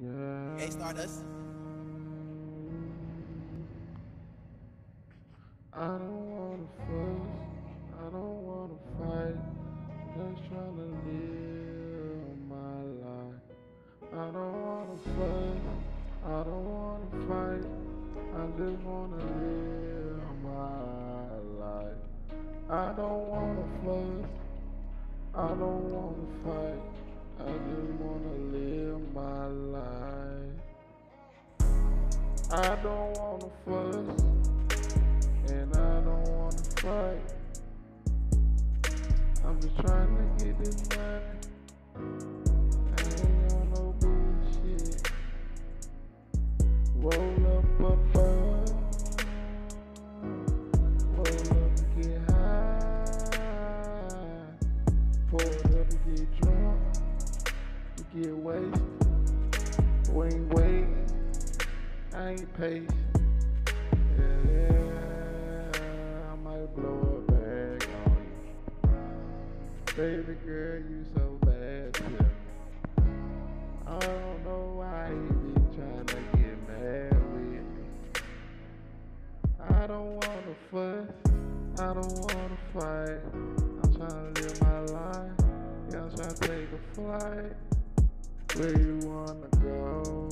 Yeah. Hey, Stardust. I don't wanna fuss, I don't wanna fight. Just trying to live my life. I don't wanna fuss, I don't wanna fight. I just wanna live my life. I don't wanna fuss, I don't wanna fight. I don't wanna fuss, and I don't wanna fight. I'm just trying to get this money. I ain't on no bullshit. Roll up a bud, roll up and get high, pour up and get drunk, get wasted. We ain't waiting, I ain't patient. Yeah, I might blow a bag on you. Baby girl, you so bad to. I don't know why you be trying to get mad with me. I don't wanna fuss, I don't wanna fight. I'm trying to live my life. Yeah, I'm trying to take a flight. Where you wanna go?